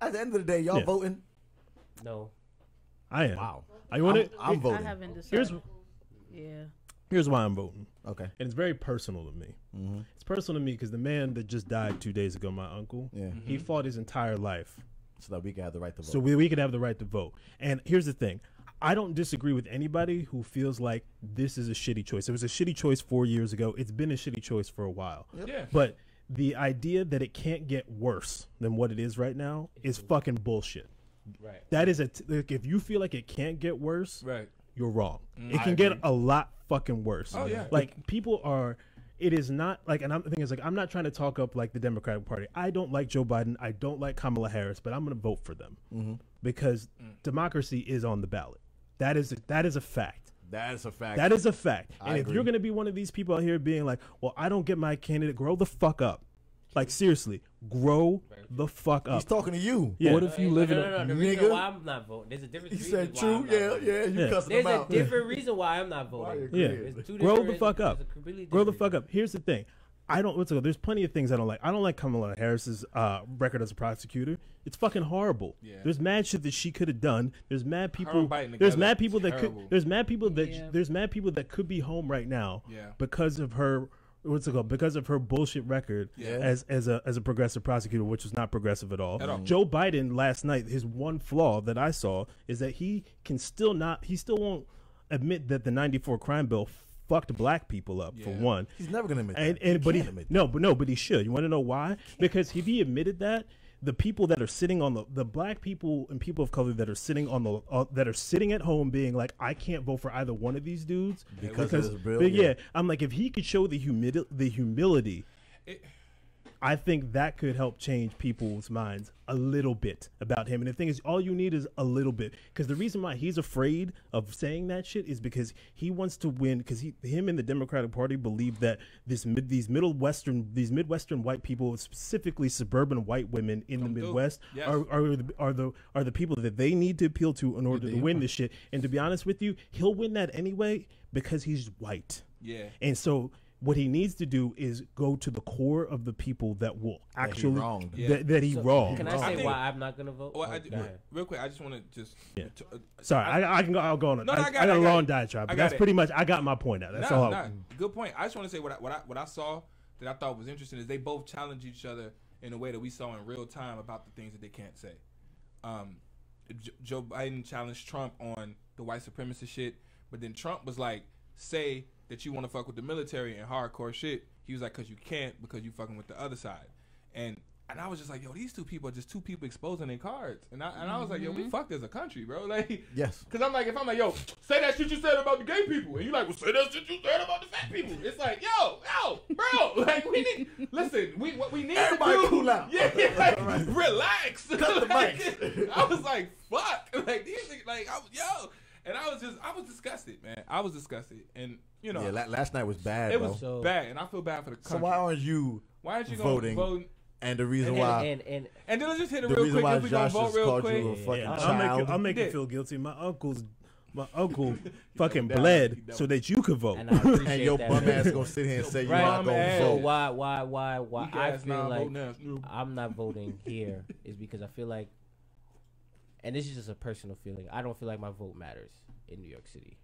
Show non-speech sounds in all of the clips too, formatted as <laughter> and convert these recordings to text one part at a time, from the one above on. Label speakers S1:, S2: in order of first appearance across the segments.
S1: At the end of the day, y'all
S2: Yeah.
S1: voting.
S3: No.
S2: I am.
S1: Wow.
S2: I want
S1: I'm,
S2: to.
S1: I'm
S4: I
S1: voting.
S4: haven't
S2: Here's.
S4: Yeah.
S2: here's why I'm voting,
S1: Okay.
S2: and it's very personal to me.
S1: Mm-hmm.
S2: It's personal to me because the man that just died two days ago, my uncle,
S1: Yeah.
S2: he fought his entire life
S1: So that we can have the right to vote.
S2: so we, we could have the right to vote. And here's the thing. I don't disagree with anybody who feels like this is a shitty choice. It was a shitty choice four years ago. It's been a shitty choice for a while.
S5: Yeah.
S2: But the idea that it can't get worse than what it is right now is fucking bullshit.
S3: Right.
S2: That is a t- like, if you feel like it can't get worse,
S5: Right.
S2: you're wrong. it can get a lot fucking worse.
S5: Oh, yeah.
S2: Like people are. It is not like, and I'm, the thing is like, I'm not trying to talk up like the Democratic Party. I don't like Joe Biden. I don't like Kamala Harris, but I'm going to vote for them
S1: Mm-hmm.
S2: because democracy is on the ballot. That is that is a fact.
S1: that is a fact.
S2: That is a fact.
S1: I
S2: And if
S1: agree.
S2: you're going to be one of these people out here being like, "Well, I don't get my candidate," grow the fuck up. Like seriously, grow the fuck up.
S1: He's talking to you.
S2: Yeah.
S6: What if you
S3: Hey,
S6: live
S3: no,
S6: in
S3: no,
S6: a
S3: no, The reason
S1: nigga.
S3: why I'm not voting. There's a different.
S1: He
S3: reason
S1: said
S3: why
S1: true.
S3: I'm not
S1: Yeah,
S3: voting.
S1: yeah. You
S2: Yeah.
S1: cussing
S3: There's
S1: him
S3: a different reason why I'm not voting.
S1: agree?
S2: Yeah. Grow
S3: different
S2: the fuck up.
S3: There's
S2: Grow the
S3: different
S2: fuck up. Here's the thing. I don't. What's it called? There's plenty of things I don't like. I don't like Kamala Harris's uh, record as a prosecutor. It's fucking horrible.
S5: Yeah.
S2: There's mad shit that she could have done. There's mad people. There's mad people that
S5: terrible.
S2: could. There's mad people that.
S4: Yeah.
S2: There's mad people that could be home right now.
S5: Yeah.
S2: Because of her. What's it called? Because of her bullshit record
S5: Yeah.
S2: as as a as a progressive prosecutor, which was not progressive at all.
S5: At all.
S2: Joe Biden last night, his one flaw that I saw is that he can still not. He still won't admit that the '94 crime bill fucked black people up for one.
S1: He's never gonna admit
S2: And
S1: that.
S2: and but he
S1: can't admit
S2: no, but no, but he should. You want to know why? Because if he admitted that, the people that are sitting on the the black people and people of color that are sitting on the uh, that are sitting at home being like, I can't vote for either one of these dudes
S1: Because of this bill,
S2: but yeah,
S1: yeah.
S2: I'm like, if he could show the humidi- the humility.
S5: It-
S2: I think that could help change people's minds a little bit about him. And the thing is, all you need is a little bit. Because the reason why he's afraid of saying that shit is because he wants to win. Because he, him and the Democratic Party believe that this mid, these middle western, these midwestern white people, specifically suburban white women in
S5: Come
S2: the. Midwest,
S5: Yes.
S2: are are the, are the are the people that they need to appeal to in order to win this shit. And to be honest with you, he'll win that anyway because he's white.
S5: Yeah.
S2: And so what he needs to do is go to the core of the people that will
S1: he
S2: actually
S1: wronged.
S2: that, that he
S3: So,
S2: wronged.
S3: Can I
S5: I
S3: say
S5: think-
S3: why I'm not gonna vote?
S5: Well,
S3: Oh,
S5: I,
S3: go ahead.
S5: real quick, I just want to just.
S2: Yeah.
S5: to- uh,
S2: Sorry, I, I can go. I'll go on.
S5: No,
S2: I,
S5: no, I
S2: I
S5: got
S2: got,
S5: it, I
S2: a
S5: got
S2: long
S5: it.
S2: diatribe, but that's
S5: it.
S2: pretty much. I got my point out. That's
S5: Nah,
S2: all.
S5: nah, good point. I just want to say what I, what I what I saw that I thought was interesting is they both challenge each other in a way that we saw in real time about the things that they can't say. Um, J- Joe Biden challenged Trump on the white supremacist shit, but then Trump was like, "Say that you want to fuck with the military and hardcore shit." He was like, "Cause you can't because you fucking with the other side," and. And I was just like, yo, these two people are just two people exposing their cards. And I, and I was like, yo, we mm-hmm. fucked as a country, bro. <laughs> Like,
S1: Yes.
S5: Cause I'm like, if I'm like, yo, say that shit you said about the gay people, and you're like, well, say that shit you said about the fat people. It's like, yo, yo, bro, <laughs> like we need, listen, we what we need
S1: Everybody
S5: to do,
S1: cool out.
S5: yeah, yeah, <laughs> like, relax.
S1: Cut the
S5: Like. I was like, fuck, like these, niggas- like, I was, yo, and I was just, I was disgusted, man. I was disgusted, and you know,
S1: Yeah. La- last night was bad,
S5: it
S1: bro.
S5: was
S3: So-
S5: bad, and I feel bad for the country.
S1: so why aren't you?
S5: Why aren't you
S1: voting?
S5: going voting?
S1: And the reason
S3: And,
S1: why
S3: and, and,
S5: And then let's just hit it
S1: the
S5: real
S1: reason
S5: quick.
S1: why
S5: If we gonna
S1: Josh
S5: vote
S1: just
S5: real
S1: called
S5: quick,
S1: you a fucking
S2: Yeah, I'll
S1: child.
S2: make you, I'll make you
S5: did.
S2: feel guilty. My uncle's my <laughs> uncle fucking
S5: down.
S2: bled
S5: He
S2: so that you could vote.
S3: and I appreciate
S1: and your
S3: that.
S1: bum ass gonna sit here and say you're
S3: Right.
S1: not
S5: Bum
S1: gonna
S5: ass.
S3: So
S1: vote.
S3: why, why, why, why I feel like. I'm not voting here is because I feel like, and this is just a personal feeling. I don't feel like my vote matters in New York City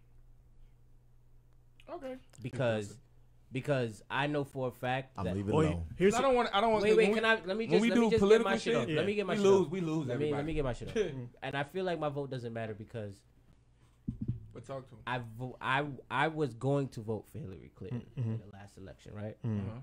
S5: Okay.
S3: because because I know for a fact
S1: I'm
S3: that.
S1: leaving
S2: Boy,
S1: alone.
S2: here's
S5: I don't want. I don't want.
S3: Wait, wait, can
S5: we-
S3: I let me just
S5: we
S3: let me
S5: do
S3: just get
S5: political
S3: my shit
S5: shit,
S3: up.
S2: yeah,
S3: Let me get my
S5: we
S3: shit
S5: lose.
S3: up.
S5: We lose.
S3: Let me let me get my shit up. <laughs> and I feel like my vote doesn't matter because
S5: But talk to him.
S3: I vo- I I was going to vote for Hillary Clinton
S2: Mm-hmm.
S3: in the last election, right?
S5: Uh-huh.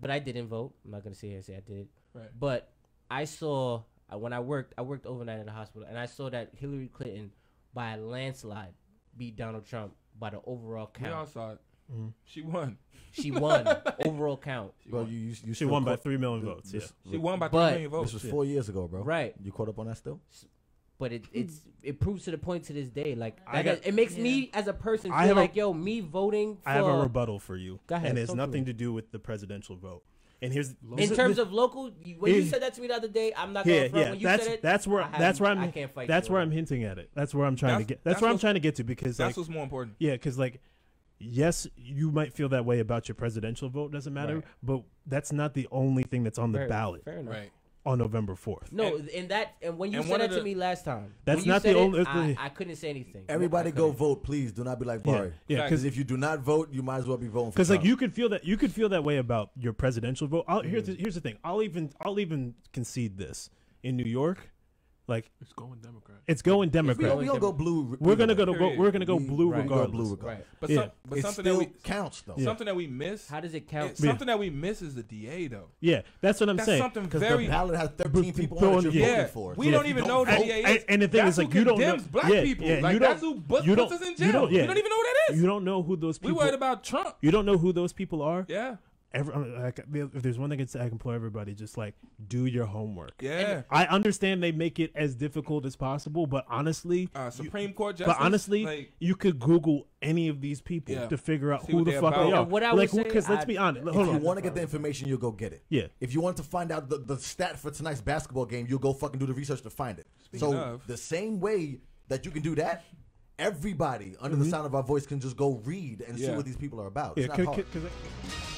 S3: But I didn't vote. I'm not gonna sit here and say I did.
S5: Right.
S3: But I saw uh, when I worked. I worked overnight at the hospital, and I saw that Hillary Clinton, by a landslide, beat Donald Trump by the overall count.
S5: We all
S3: count.
S5: saw it. She won.
S3: She won <laughs> overall count.
S1: Bro, you, you, you
S2: she won by three million
S1: th-
S2: votes. Yeah.
S5: She won by
S3: But-
S5: three million votes.
S1: This was four years ago, bro.
S3: Right.
S1: You caught up on that still?
S3: But it it's it proves to the point to this day. Like
S2: I got-
S3: it makes me as a person feel
S2: have a-
S3: like yo, me voting for
S2: I have a rebuttal for you,
S3: Go ahead,
S2: and it's
S3: talk to
S2: nothing to do with the presidential vote. And here's
S3: in terms of local. When you said that to me the other day, I'm not
S2: yeah,
S3: going front.
S2: yeah,
S3: When you
S2: that's
S3: said it,
S2: that's where
S3: I
S2: that's where I'm
S3: I can't fight
S2: that's where
S3: on
S2: I'm hinting at it. That's where I'm trying
S5: That's-
S2: to get. That's,
S5: that's
S2: where I'm trying to get to because
S5: That's
S2: like
S5: what's more important.
S2: yeah, because like yes, you might feel that way about your presidential vote. Doesn't matter,
S3: Right.
S2: but that's not the only thing that's on the
S3: Fair-
S2: ballot
S3: Fair enough.
S5: Right.
S2: On November fourth.
S3: No, in that and when you
S5: and
S3: said
S5: one
S3: that
S5: of
S3: to me last time,
S2: That's not the
S3: said it,
S2: only-
S3: I, <laughs> I couldn't say anything.
S1: Everybody go vote, please. Do not be like
S2: Yeah,
S1: Barry.
S2: yeah,
S5: Facts.
S2: because
S1: Because if you do not vote, you might as well be voting
S2: because like you could feel that you could feel that way about your presidential vote. I'll,
S3: Mm-hmm.
S2: here's the, here's the thing. I'll even I'll even concede this in New York, like
S4: It's going Democrat.
S2: it's going Democrat.
S3: going
S1: we gonna go blue.
S2: We're gonna go to
S5: Period.
S2: we're gonna go blue
S1: right. We go
S2: regardless.
S1: blue regardless.
S3: Right.
S5: But
S2: Yeah.
S5: some, but something
S1: still
S5: that we
S1: counts though.
S5: something that we miss.
S3: How does it count?
S5: it's
S2: Yeah.
S5: something that we miss is the DA though.
S2: Yeah, that's what I'm
S5: That's
S2: saying.
S5: something
S1: Because
S5: very
S1: the ballot has 13 people
S2: people
S1: on it
S2: on-
S1: you're
S2: yeah.
S1: voting for.
S5: we
S1: So
S5: don't
S1: if you
S5: even know
S1: vote,
S5: that
S2: And-
S5: DA
S2: and- the thing is, like, you don't know-
S5: black
S2: yeah,
S5: people.
S2: yeah,
S5: like
S2: you don't-
S5: that's who
S2: you
S5: puts
S2: don't-
S5: us in
S2: you
S5: jail.
S2: don't-
S5: don't even know who that is.
S2: You don't know who those people.
S5: we worried about Trump.
S2: you don't know who those people are.
S5: Yeah,
S2: Every, like, if there's one thing I can say, I can implore everybody, just like do your homework.
S5: yeah.
S2: I understand they make it as difficult as possible, but honestly,
S5: Uh,
S2: you-
S5: Supreme Court justice.
S2: but honestly,
S5: like,
S2: you could Google any of these people
S5: Yeah.
S2: to figure out
S5: See
S2: who the fuck
S5: about.
S2: they are.
S3: And what I
S2: like,
S3: would say,
S2: because let's be honest.
S3: if
S2: Hold
S1: you
S2: on.
S1: want to get the information, you'll go get it.
S2: Yeah.
S1: If you want to find out the, the stat for tonight's basketball game, you'll go fucking do the research to find it. so
S5: of-
S1: the same way that you can do that, everybody under the sound of our voice can just go read and see
S2: Mm-hmm.
S1: what these people are about.
S2: Yeah,
S1: It's not
S2: 'cause-
S1: hard.
S2: 'cause- 'cause